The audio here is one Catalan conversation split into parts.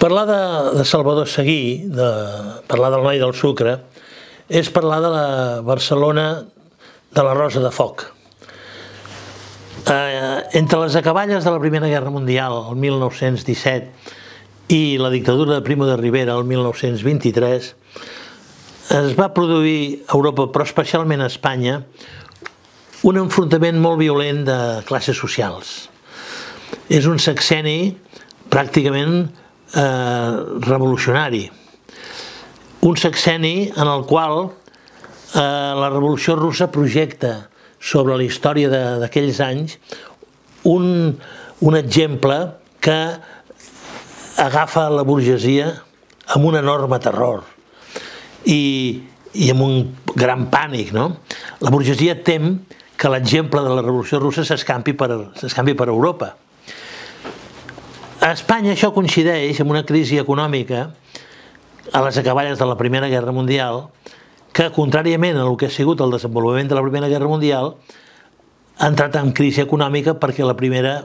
Parlar de, de Salvador Seguí, de, parlar del noi del sucre, és parlar de la Barcelona de la Rosa de Foc. Eh, entre les acaballes de la Primera Guerra Mundial, el 1917, i la dictadura de Primo de Rivera, el 1923, es va produir a Europa, però especialment a Espanya, un enfrontament molt violent de classes socials. És un sexeni pràcticament eh, revolucionari. Un sexeni en el qual eh, la revolució russa projecta sobre la història d'aquells anys un, un exemple que agafa la burgesia amb un enorme terror i, i amb un gran pànic. No? La burgesia tem que l'exemple de la revolució russa s'escampi per, per Europa. A Espanya això coincideix amb una crisi econòmica a les acaballes de la Primera Guerra Mundial que, contràriament a que ha sigut el desenvolupament de la Primera Guerra Mundial, ha entrat en crisi econòmica perquè la primera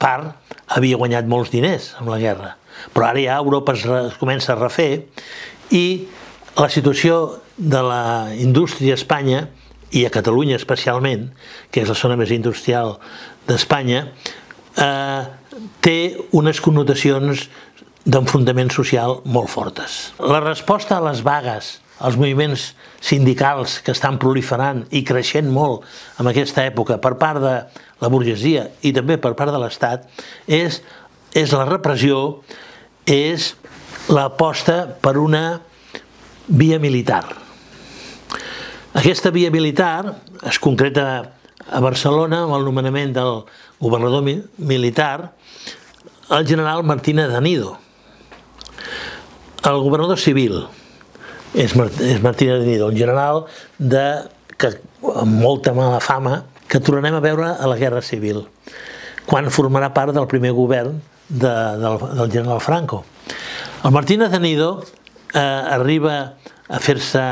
part havia guanyat molts diners amb la guerra. Però ara ja Europa es, es comença a refer i la situació de la indústria a Espanya i a Catalunya especialment, que és la zona més industrial d'Espanya, eh, té unes connotacions d'enfrontament social molt fortes. La resposta a les vagues, als moviments sindicals que estan proliferant i creixent molt en aquesta època per part de la burgesia i també per part de l'Estat és, és la repressió, és l'aposta per una via militar. Aquesta via militar es concreta a Barcelona amb el nomenament del governador mi militar, el general Martínez Danido. El governador civil és, Martínez Danido, un general de, que, amb molta mala fama que tornarem a veure a la Guerra Civil, quan formarà part del primer govern de, del, del general Franco. El Martínez Danido eh, arriba a fer-se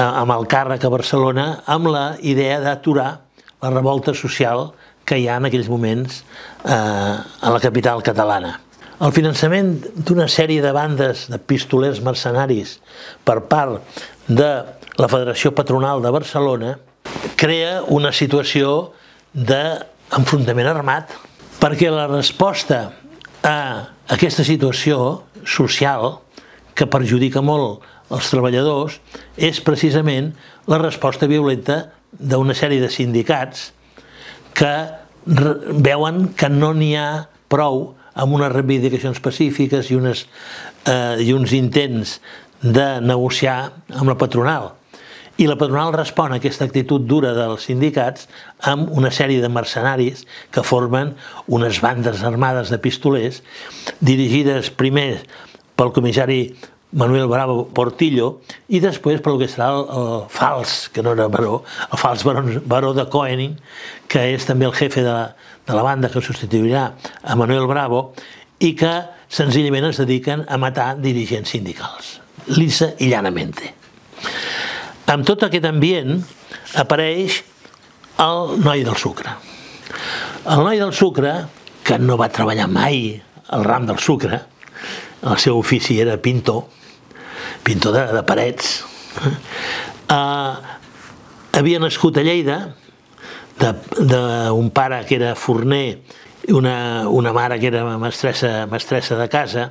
amb el càrrec a Barcelona amb la idea d'aturar la revolta social que hi ha en aquells moments eh, a la capital catalana. El finançament d'una sèrie de bandes de pistolers mercenaris per part de la Federació Patronal de Barcelona crea una situació d'enfrontament armat perquè la resposta a aquesta situació social que perjudica molt els treballadors és precisament la resposta violenta d'una sèrie de sindicats que veuen que no n'hi ha prou amb unes reivindicacions pacífiques i, unes, eh, i uns intents de negociar amb la patronal. I la patronal respon a aquesta actitud dura dels sindicats amb una sèrie de mercenaris que formen unes bandes armades de pistolers dirigides primer pel comissari Manuel Bravo Portillo, i després pel que serà el, el fals, que no era baró, el fals baró, baró de Koenig, que és també el jefe de la, de la banda que substituirà a Manuel Bravo, i que senzillament es dediquen a matar dirigents sindicals, lisa i llanamente. Amb tot aquest ambient apareix el noi del sucre. El noi del sucre, que no va treballar mai al ram del sucre, el seu ofici era pintor, pintor de, de parets. Uh, havia nascut a Lleida d'un pare que era forner i una, una mare que era mestressa, mestressa de casa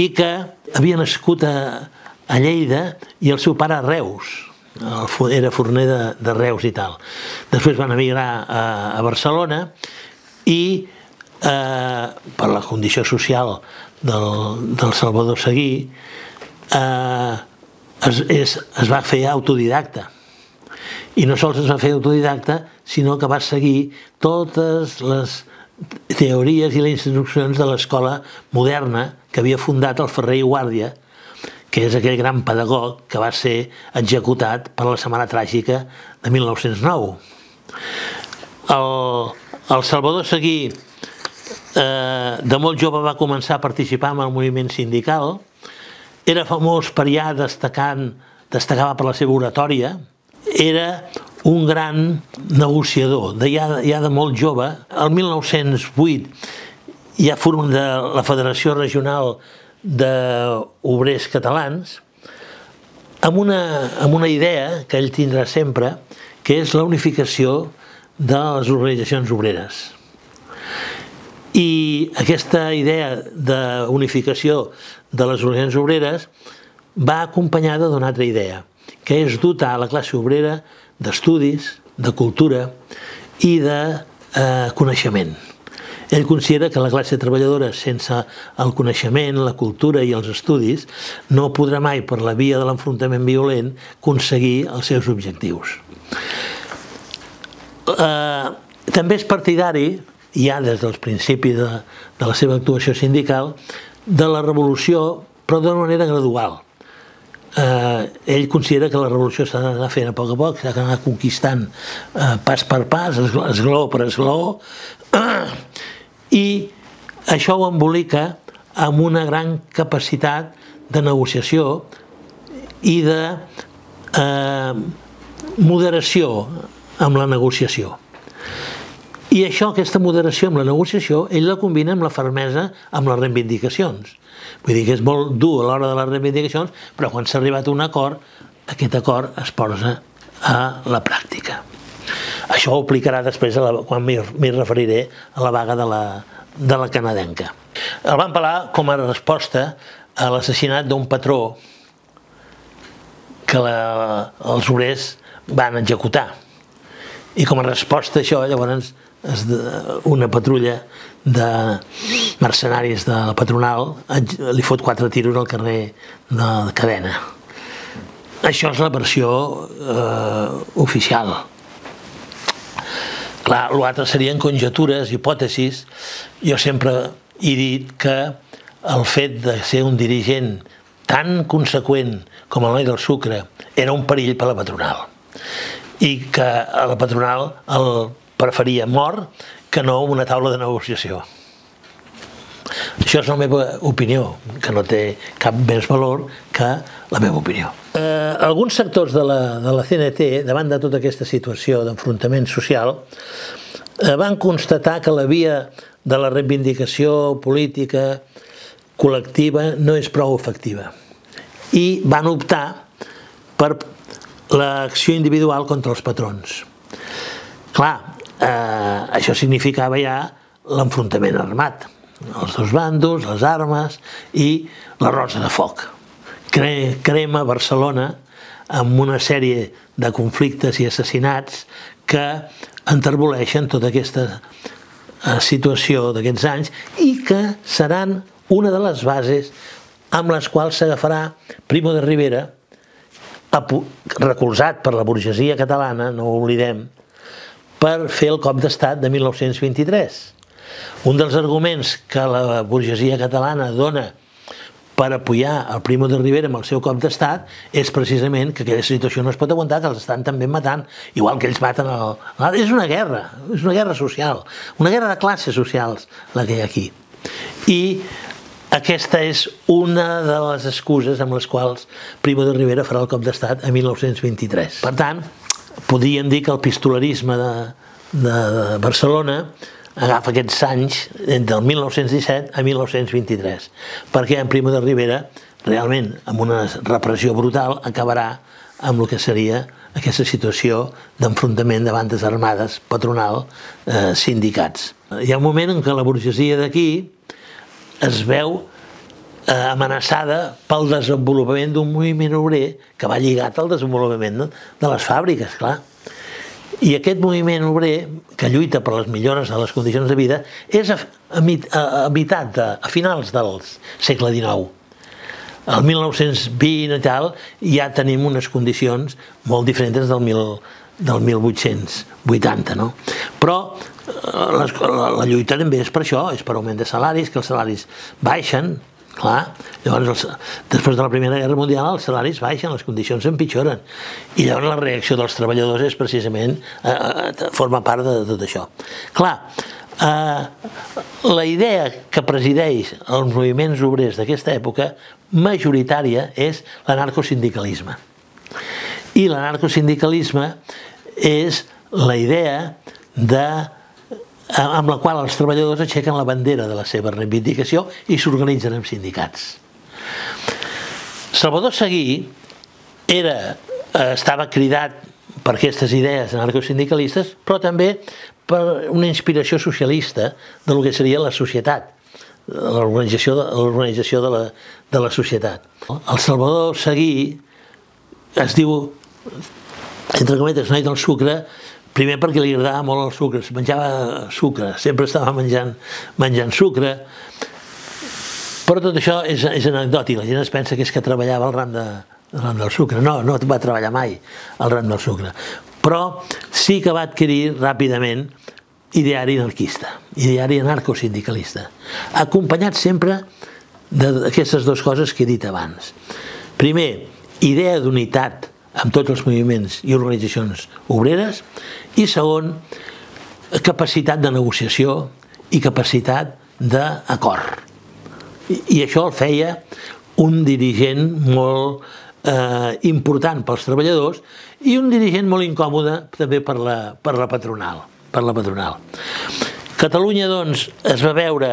i que havia nascut a, a Lleida i el seu pare a Reus, el, era forner de, de Reus i tal. Després van emigrar a, a Barcelona i eh, per la condició social del, del Salvador Seguí eh, es, és, es va fer autodidacta. I no sols es va fer autodidacta, sinó que va seguir totes les teories i les instruccions de l'escola moderna que havia fundat el Ferrer i Guàrdia, que és aquell gran pedagog que va ser executat per la Setmana Tràgica de 1909. El, el Salvador Seguí, eh, de molt jove, va començar a participar en el moviment sindical, era famós per ja destacant, destacava per la seva oratòria, era un gran negociador, de ja, ja de molt jove. El 1908 hi ha de la Federació Regional d'Obrers Catalans amb una, amb una idea que ell tindrà sempre, que és la unificació de les organitzacions obreres. I aquesta idea d'unificació de les organitzacions obreres va acompanyada d'una altra idea, que és dotar la classe obrera d'estudis, de cultura i de eh, coneixement. Ell considera que la classe treballadora sense el coneixement, la cultura i els estudis no podrà mai per la via de l'enfrontament violent aconseguir els seus objectius. Eh, també és partidari, ja des dels principis de, de la seva actuació sindical, de la revolució, però d'una manera gradual eh, ell considera que la revolució s'ha d'anar fent a poc a poc, s'ha d'anar conquistant eh, pas per pas, esglaó per esglaó, i això ho embolica amb una gran capacitat de negociació i de eh, moderació amb la negociació. I això, aquesta moderació amb la negociació, ell la combina amb la fermesa amb les reivindicacions. Vull dir que és molt dur a l'hora de les reivindicacions, però quan s'ha arribat a un acord, aquest acord es posa a la pràctica. Això ho aplicarà després a la, quan m'hi referiré a la vaga de la, de la canadenca. El van pelar com a resposta a l'assassinat d'un patró que la, els obrers van executar. I com a resposta a això, llavors, una patrulla de mercenaris de la patronal li fot quatre tiros al carrer de cadena. Això és la versió eh, oficial. Clar, l'altre serien conjectures, hipòtesis. Jo sempre he dit que el fet de ser un dirigent tan conseqüent com el noi del sucre era un perill per la patronal i que a la patronal el preferia mort que no una taula de negociació. Això és la meva opinió, que no té cap més valor que la meva opinió. Eh, alguns sectors de la, de la CNT, davant de tota aquesta situació d'enfrontament social, eh, van constatar que la via de la reivindicació política col·lectiva no és prou efectiva i van optar per l'acció individual contra els patrons. Clar, eh, això significava ja l'enfrontament armat, els dos bandos, les armes i la rosa de foc. Cre crema Barcelona amb una sèrie de conflictes i assassinats que enterboleixen tota aquesta eh, situació d'aquests anys i que seran una de les bases amb les quals s'agafarà Primo de Rivera, recolzat per la burgesia catalana, no ho oblidem, per fer el cop d'estat de 1923. Un dels arguments que la burgesia catalana dona per apoyar el Primo de Rivera amb el seu cop d'estat és precisament que aquella situació no es pot aguantar, que els estan també matant, igual que ells maten el... És una guerra, és una guerra social, una guerra de classes socials la que hi ha aquí. I aquesta és una de les excuses amb les quals Primo de Rivera farà el cop d'estat a 1923. Per tant, podríem dir que el pistolerisme de, de, Barcelona agafa aquests anys entre el 1917 a 1923 perquè en Primo de Rivera realment amb una repressió brutal acabarà amb el que seria aquesta situació d'enfrontament de bandes armades, patronal, eh, sindicats. Hi ha un moment en què la burgesia d'aquí es veu eh, amenaçada pel desenvolupament d'un moviment obrer que va lligat al desenvolupament de les fàbriques, clar. I aquest moviment obrer, que lluita per les millores de les condicions de vida, és a, a, a, finals del segle XIX. El 1920 i tal ja tenim unes condicions molt diferents del, mil, del 1880, no? Però eh, la, la, la lluita també és per això, és per augment de salaris, que els salaris baixen, Clar, llavors, els, després de la Primera Guerra Mundial, els salaris baixen, les condicions empitjoren. I llavors la reacció dels treballadors és precisament, eh, eh, forma part de, de tot això. Clar, eh, la idea que presideix els moviments obrers d'aquesta època, majoritària, és l'anarcosindicalisme. I l'anarcosindicalisme és la idea de amb la qual els treballadors aixequen la bandera de la seva reivindicació i s'organitzen en sindicats. Salvador Seguí era, eh, estava cridat per aquestes idees anarcosindicalistes, però també per una inspiració socialista de lo que seria la societat, l'organització de, de, la, de la societat. El Salvador Seguí es diu, entre cometes, noi del sucre, primer perquè li agradava molt el sucre, menjava sucre, sempre estava menjant, menjant sucre, però tot això és, és anecdòtic, la gent es pensa que és que treballava al ram de, el ram del sucre. No, no va treballar mai el ram del sucre. Però sí que va adquirir ràpidament ideari anarquista, ideari anarcosindicalista, acompanyat sempre d'aquestes dues coses que he dit abans. Primer, idea d'unitat amb tots els moviments i organitzacions obreres i segon, capacitat de negociació i capacitat d'acord. I, I això el feia un dirigent molt eh, important pels treballadors i un dirigent molt incòmode també per la, per la patronal. Per la patronal. Catalunya, doncs, es va veure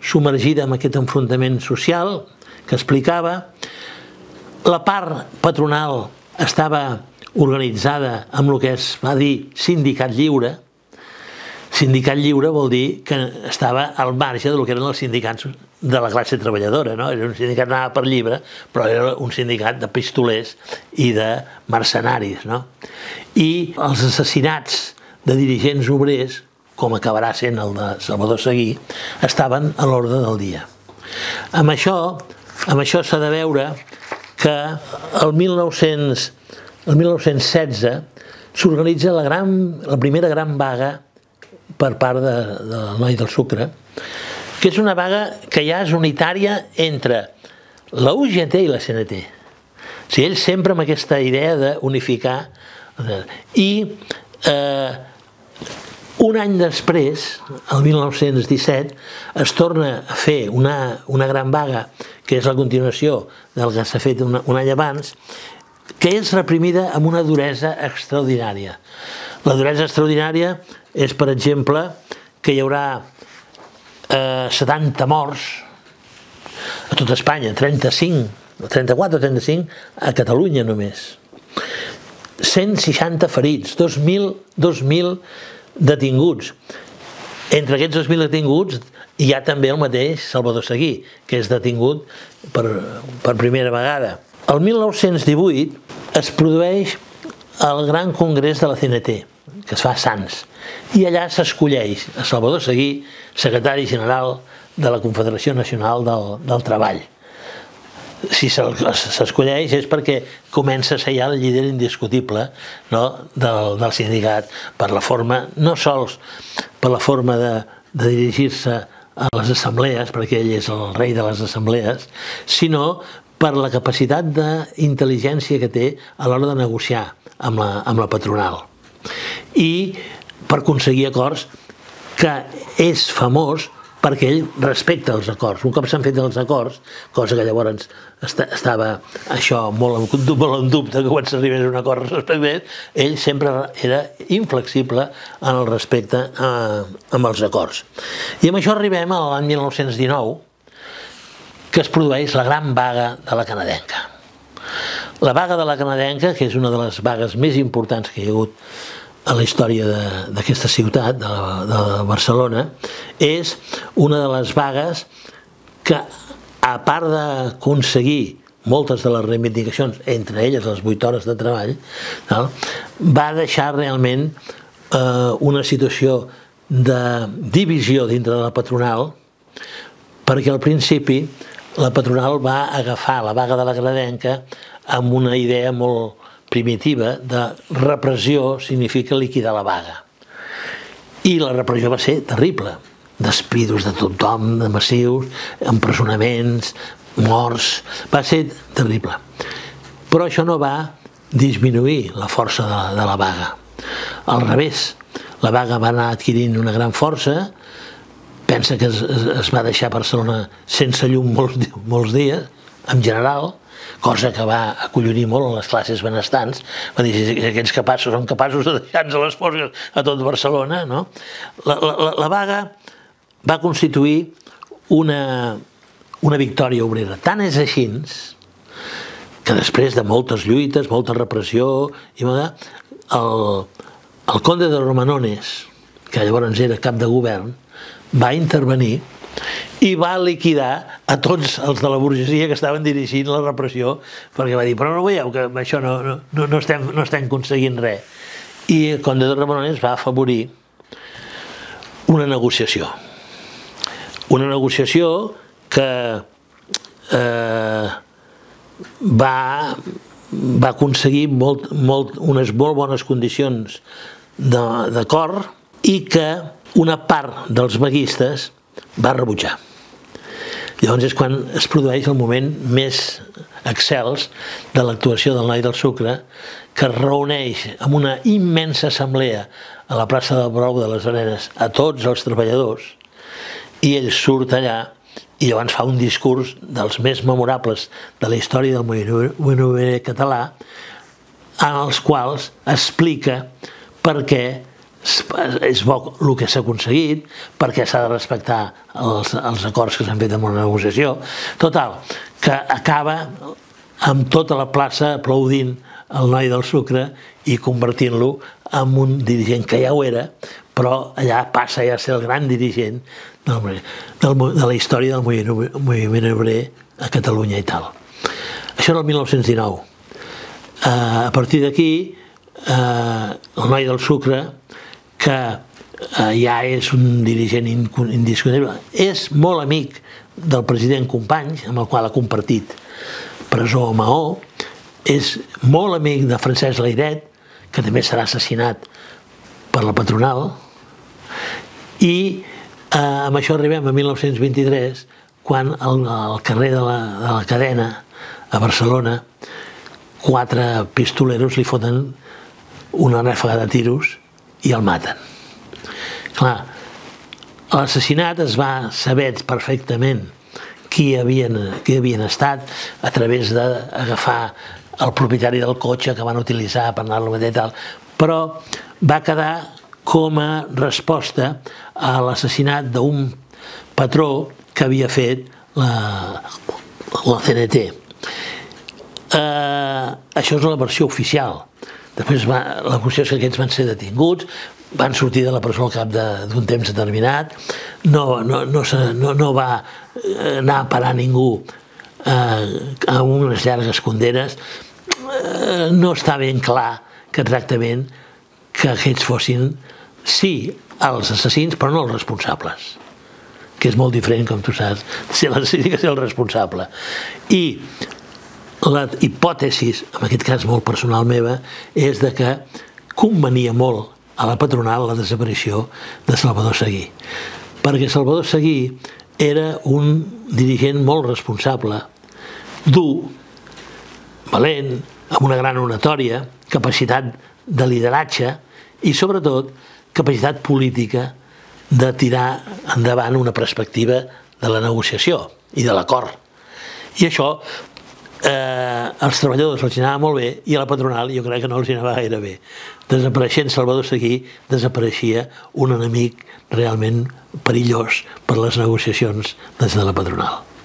submergida en aquest enfrontament social que explicava. La part patronal estava organitzada amb el que es va dir sindicat lliure, Sindicat lliure vol dir que estava al marge del que eren els sindicats de la classe treballadora, no? Era un sindicat que anava per llibre, però era un sindicat de pistolers i de mercenaris, no? I els assassinats de dirigents obrers, com acabarà sent el de Salvador Seguí, estaven a l'ordre del dia. Amb això, amb això s'ha de veure que el 1900, el 1916 s'organitza la, gran, la primera gran vaga per part de, del noi del sucre, que és una vaga que ja és unitària entre la UGT i la CNT. O sigui, ells sempre amb aquesta idea d'unificar. I eh, un any després, el 1917, es torna a fer una, una gran vaga, que és la continuació del que s'ha fet un, un any abans, que és reprimida amb una duresa extraordinària. La duresa extraordinària és, per exemple, que hi haurà eh, 70 morts a tot Espanya, 35, 34 o 35 a Catalunya només. 160 ferits, 2.000, 2.000 detinguts. Entre aquests 2.000 detinguts hi ha també el mateix Salvador Seguí, que és detingut per, per primera vegada. El 1918 es produeix el gran congrés de la CNT, que es fa a Sants, i allà s'escolleix a Salvador Seguí, secretari general de la Confederació Nacional del, del Treball. Si s'escolleix és perquè comença a ser ja el líder indiscutible no, del, del sindicat per la forma, no sols per la forma de, de dirigir-se a les assemblees, perquè ell és el rei de les assemblees, sinó per la capacitat d'intel·ligència que té a l'hora de negociar amb la, amb la patronal. I per aconseguir acords que és famós perquè ell respecta els acords. Un cop s'han fet els acords, cosa que llavors estava això molt en, molt en dubte que quan s'arribés a un acord respecte ell sempre era inflexible en el respecte a, amb els acords. I amb això arribem a l'any 1919, que es produeix la gran vaga de la canadenca. La vaga de la canadenca, que és una de les vagues més importants que hi ha hagut a la història d'aquesta ciutat, de, de Barcelona, és una de les vagues que, a part d'aconseguir moltes de les reivindicacions, entre elles les 8 hores de treball, tal, va deixar realment eh, una situació de divisió dintre de la patronal, perquè al principi la patronal va agafar la vaga de la Gradenca amb una idea molt, primitiva de repressió significa liquidar la vaga. I la repressió va ser terrible. Despidos de tothom, de massius, empresonaments, morts... Va ser terrible. Però això no va disminuir la força de la, de la vaga. Al revés, la vaga va anar adquirint una gran força pensa que es, es va deixar Barcelona sense llum molts, molts dies, en general, cosa que va acollonir molt en les classes benestants, va dir, si aquests capaços són capaços de deixar-nos les forces a tot Barcelona, no? La, la, la vaga va constituir una, una victòria obrera. Tant és així que després de moltes lluites, molta repressió, i el, el conde de Romanones, que llavors era cap de govern, va intervenir i va liquidar a tots els de la burgesia que estaven dirigint la repressió perquè va dir, però no veieu que amb això no, no, no, estem, no estem aconseguint res. I el conde de Romanones va afavorir una negociació. Una negociació que eh, va, va aconseguir molt, molt, unes molt bones condicions d'acord i que una part dels vaguistes va rebutjar. Llavors és quan es produeix el moment més excels de l'actuació del Noi del Sucre, que reuneix amb una immensa assemblea a la plaça del Brou de les Arenes a tots els treballadors i ell surt allà i llavors fa un discurs dels més memorables de la història del moviment català en els quals explica per què és bo el que s'ha aconseguit, perquè s'ha de respectar els, els acords que s'han fet en una negociació. Total, que acaba amb tota la plaça aplaudint el noi del sucre i convertint-lo en un dirigent que ja ho era, però allà passa ja a ser el gran dirigent del, del, de la història del moviment, moviment obrer a Catalunya i tal. Això era el 1919. Uh, eh, a partir d'aquí, uh, el noi del sucre que eh, ja és un dirigent indiscutible, és molt amic del president Companys, amb el qual ha compartit presó a Maó, és molt amic de Francesc Leiret, que també serà assassinat per la patronal, i eh, amb això arribem a 1923, quan al carrer de la, de la cadena, a Barcelona, quatre pistoleros li foten una ràfaga de tiros i el maten. Clar, l'assassinat es va saber perfectament qui havien, qui havien estat a través d'agafar el propietari del cotxe que van utilitzar per anar-lo a i tal, però va quedar com a resposta a l'assassinat d'un patró que havia fet la, la CNT. Eh, això és la versió oficial. Després va, la qüestió és que aquests van ser detinguts, van sortir de la presó al cap d'un temps determinat, no, no, no, no, no va eh, anar a parar ningú eh, a unes llargues condenes, eh, no està ben clar que exactament que aquests fossin, sí, els assassins, però no els responsables que és molt diferent, com tu saps, ser l'assassí que ser el responsable. I la hipòtesi, en aquest cas molt personal meva, és de que convenia molt a la patronal la desaparició de Salvador Seguí. Perquè Salvador Seguí era un dirigent molt responsable, dur, valent, amb una gran oratòria, capacitat de lideratge i, sobretot, capacitat política de tirar endavant una perspectiva de la negociació i de l'acord. I això eh, als treballadors els anava molt bé i a la patronal jo crec que no els anava gaire bé. Desapareixent Salvador Seguí, desapareixia un enemic realment perillós per les negociacions des de la patronal.